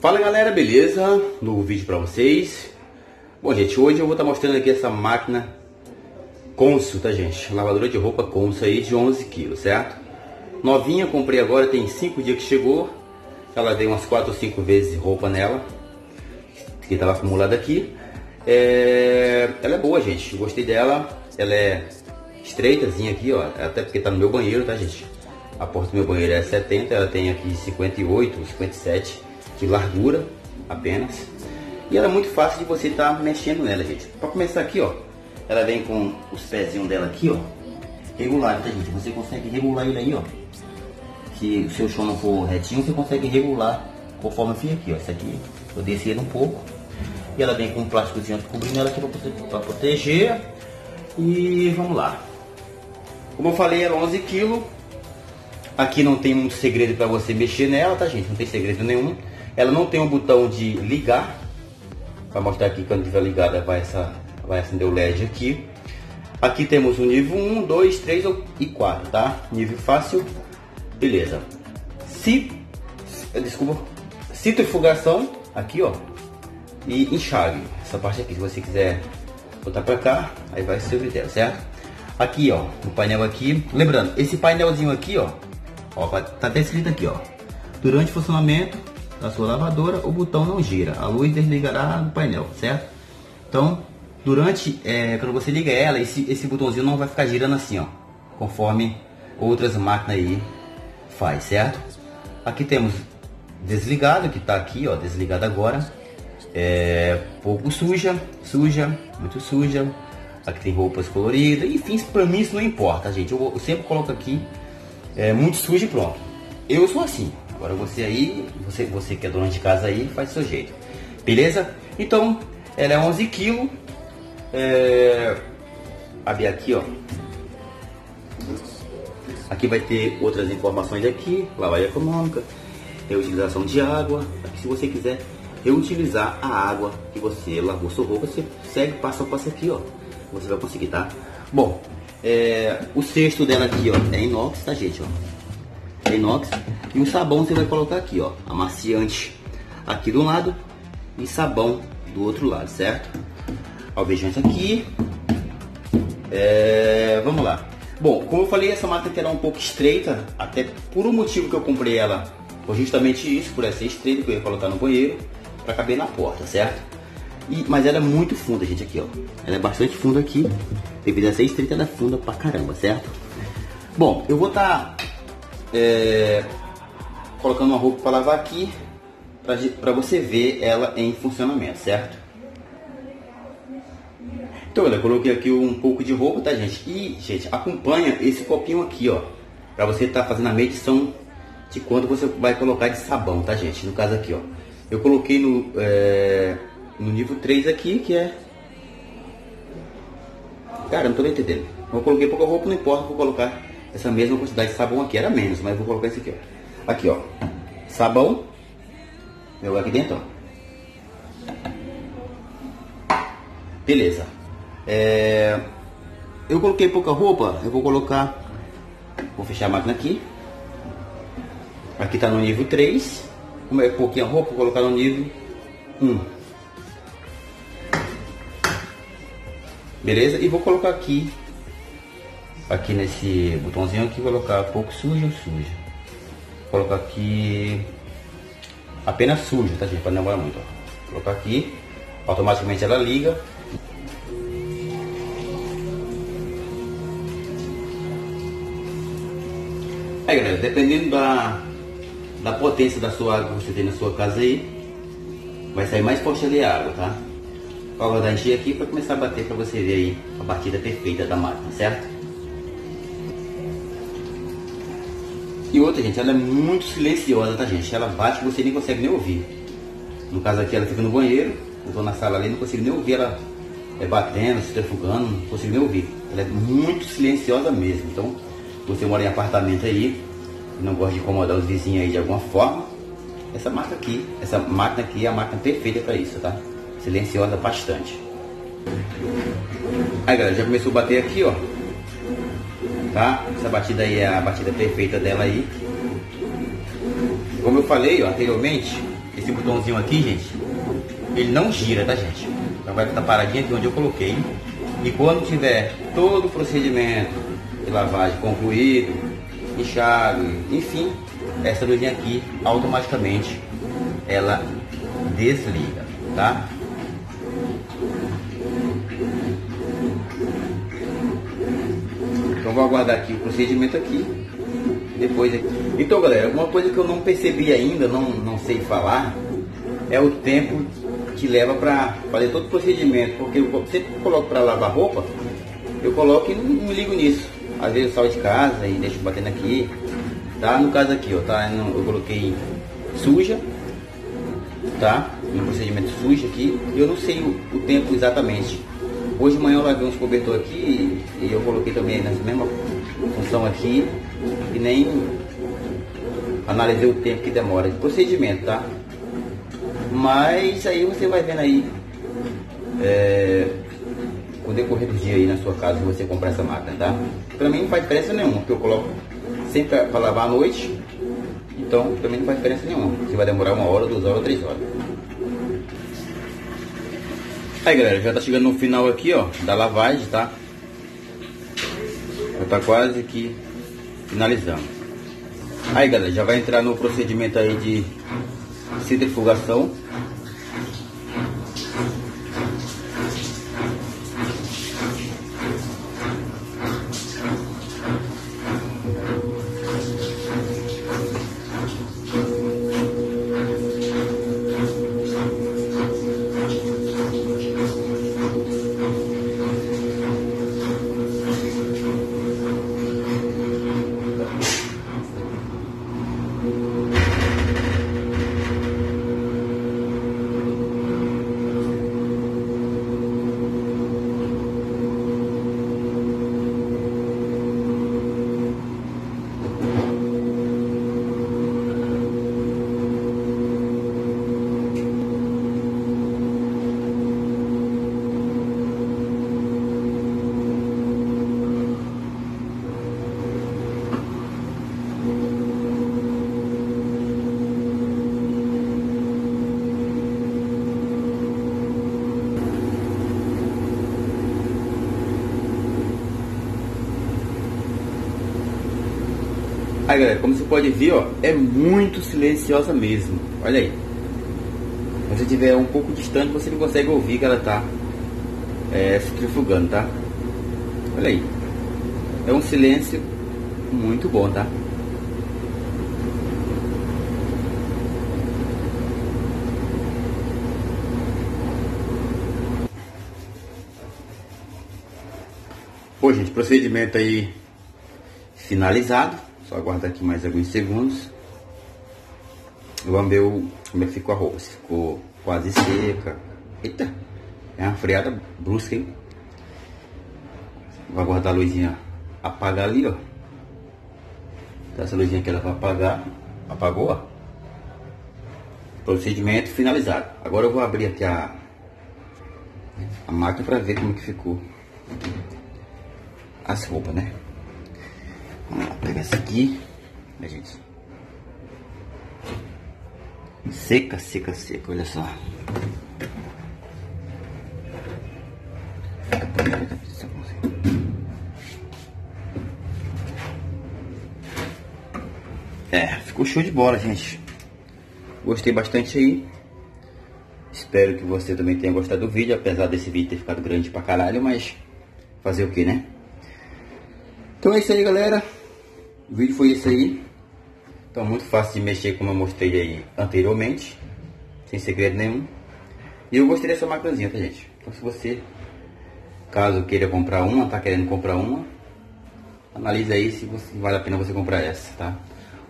Fala galera, beleza? Novo vídeo para vocês. Bom gente, hoje eu vou estar tá mostrando aqui essa máquina Consul, tá gente? Lavadora de roupa Consul aí de 11 kg, certo? Novinha, comprei agora, tem 5 dias que chegou. Ela deu umas 4 ou 5 vezes roupa nela. Que estava acumulada aqui. É... Ela é boa, gente. Gostei dela. Ela é estreitazinha aqui, ó. Até porque tá no meu banheiro, tá gente? A porta do meu banheiro é 70, ela tem aqui 58, 57 de largura apenas. E ela é muito fácil de você estar tá mexendo nela, gente. Para começar aqui, ó, ela vem com os pezinhos dela aqui, ó, regular, tá, gente? Você consegue regular ele aí, ó. Se o seu chão não for retinho, você consegue regular conforme fica aqui, ó. Esse aqui, eu desci ele um pouco. E ela vem com um plásticozinho cobrindo ela aqui para proteger. E vamos lá. Como eu falei, ela é 11 kg. Aqui não tem muito segredo para você mexer nela, tá, gente? Não tem segredo nenhum. Ela não tem um botão de ligar. Para mostrar aqui quando estiver ligada vai, essa, vai acender o LED aqui. Aqui temos o nível 1, 2, 3 e 4, tá? Nível fácil. Beleza. Se, desculpa, centrifugação aqui, ó. E enxágue. Essa parte aqui, se você quiser botar para cá, aí vai ser o critério, certo? Aqui, ó, o painel aqui. Lembrando, esse painelzinho aqui, ó, ó tá até escrito aqui, ó. Durante o funcionamento, da sua lavadora, o botão não gira, a luz desligará no painel, certo? Então, durante, é, quando você liga ela, esse, esse botãozinho não vai ficar girando assim, ó, conforme outras máquinas aí faz, certo? Aqui temos desligado, que está aqui, ó, desligado agora, é pouco suja, suja, muito suja, aqui tem roupas coloridas, enfim, para mim isso não importa, gente, eu, eu sempre coloco aqui é, muito sujo e pronto. Eu sou assim, Agora você aí, você, você que é dono de casa aí, faz do seu jeito. Beleza? Então, ela é 11 kg. É... Abrir aqui, ó. Aqui vai ter outras informações aqui, lavagem econômica, reutilização de água. Aqui, se você quiser reutilizar a água que você lavou sua roupa, você segue passo a passo aqui, ó. Você vai conseguir, tá? Bom, é, o cesto dela aqui, ó, é inox, tá, gente, ó é inox. O sabão você vai colocar aqui, ó, amaciante aqui do lado e sabão do outro lado, certo? Alvejante aqui. É, vamos lá. Bom, como eu falei, essa máquina era um pouco estreita, até por um motivo que eu comprei ela, foi justamente isso, por ser estreita, que eu ia colocar no banheiro, para caber na porta, certo? E, mas ela é muito funda, gente, aqui, ó. Ela é bastante funda aqui, devido a ser estreita, ela é funda pra caramba, certo? Bom, eu vou estar tá é, colocando uma roupa para lavar aqui para você ver ela em funcionamento, certo? Então, olha, coloquei aqui um pouco de roupa, tá, gente? E, gente, acompanha esse copinho aqui, ó, para você estar tá fazendo a medição de quanto você vai colocar de sabão, tá, gente? No caso aqui, ó, eu coloquei no, é, no nível 3 aqui, que é... Cara, não tô nem entendendo. Eu coloquei pouca roupa, não importa, vou colocar essa mesma quantidade de sabão aqui. Era menos, mas vou colocar isso aqui, ó. Aqui, ó. Sabão. Jogar aqui dentro, ó. Beleza. É... Eu coloquei pouca roupa, eu vou colocar... Vou fechar a máquina aqui. Aqui tá no nível 3. Como é pouquinha roupa, vou colocar no nível 1. Beleza? E vou colocar aqui aqui nesse botãozinho aqui colocar pouco sujo. Vou colocar aqui apenas sujo, tá gente? Para não demorar muito. Ó. Colocar aqui, automaticamente ela liga. Aí galera, dependendo da, da potência da sua água que você tem na sua casa aí, vai sair mais forte ali a água, tá? Vou aguardar encher aqui para começar a bater para você ver aí a batida perfeita da máquina, certo? E outra, gente, ela é muito silenciosa, tá, gente? Ela bate você nem consegue nem ouvir. No caso aqui, ela fica no banheiro, eu tô na sala ali, não consigo nem ouvir ela é, batendo, se trafugando, não consigo nem ouvir. Ela é muito silenciosa mesmo. Então, você mora em apartamento aí, não gosta de incomodar os vizinhos aí de alguma forma, essa máquina aqui, essa máquina aqui é a máquina perfeita para isso, tá? Silenciosa bastante. Aí, galera, já começou a bater aqui, ó tá? Essa batida aí é a batida perfeita dela aí. Como eu falei ó, anteriormente, esse botãozinho aqui, gente, ele não gira, tá, gente? Então vai ficar paradinho aqui onde eu coloquei. E quando tiver todo o procedimento de lavagem concluído, enxágue, enfim, essa luzinha aqui automaticamente ela desliga, tá? Vou aguardar aqui o procedimento aqui. Depois aqui. Então galera, uma coisa que eu não percebi ainda, não, não sei falar, é o tempo que leva para fazer todo o procedimento. Porque eu sempre coloco para lavar roupa, eu coloco e não, não, ligo nisso. Às vezes eu saio de casa e deixo batendo aqui. Tá? No caso aqui, ó, tá? Eu coloquei suja, tá? No procedimento sujo aqui. Eu não sei o, o tempo exatamente. Hoje de manhã eu lavei uns cobertor aqui e eu coloquei também nessa mesma função aqui e nem analisei o tempo que demora de procedimento, tá? Mas aí você vai vendo aí é, o decorrer do dia aí na sua casa você comprar essa máquina, tá? Pra mim não faz diferença nenhuma, porque eu coloco sempre para lavar à noite, então pra mim não faz diferença nenhuma. Se vai demorar uma hora, duas horas, três horas. Aí galera, já tá chegando no final aqui, ó, da lavagem, tá? Já tá quase que finalizando. Aí galera, já vai entrar no procedimento aí de centrifugação. Galera, como você pode ver, ó, é muito silenciosa mesmo. Olha aí. Se você estiver um pouco distante, você não consegue ouvir que ela tá é, centrifugando, tá? Olha aí. É um silêncio muito bom, tá? Pô, gente, procedimento aí finalizado. Só aguardar aqui mais alguns segundos. Vamos ver o, como é que ficou a roupa. Ficou quase seca. Eita! É uma freada brusca, hein? Vou aguardar a luzinha apagar ali, ó. Então, essa luzinha aqui ela vai apagar. Apagou, ó. Procedimento finalizado. Agora eu vou abrir aqui a, a máquina para ver como que ficou as roupas, né? Essa aqui. Olha, gente. Seca, seca, seca, olha só. É, ficou show de bola, gente. Gostei bastante aí. Espero que você também tenha gostado do vídeo, apesar desse vídeo ter ficado grande pra caralho, mas fazer o que, né? Então é isso aí, galera. O vídeo foi esse aí. Então muito fácil de mexer como eu mostrei aí anteriormente. Sem segredo nenhum. E eu gostei dessa maquinazinha, tá gente? Então se você, caso queira comprar uma, tá querendo comprar uma, analisa aí se você, vale a pena você comprar essa, tá?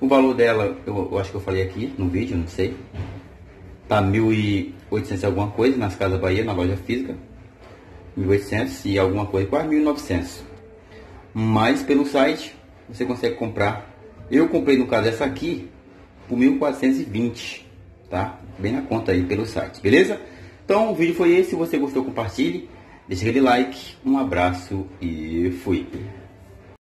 O valor dela, eu, eu acho que eu falei aqui no vídeo, não sei. Tá 1.800 alguma coisa nas Casas Bahia, na loja física. 1.800 e alguma coisa, quase 1.900. Mas pelo site você consegue comprar. Eu comprei no caso essa aqui por 1420, tá? Bem na conta aí pelo site, beleza? Então o vídeo foi esse, se você gostou compartilhe, deixa aquele like, um abraço e fui.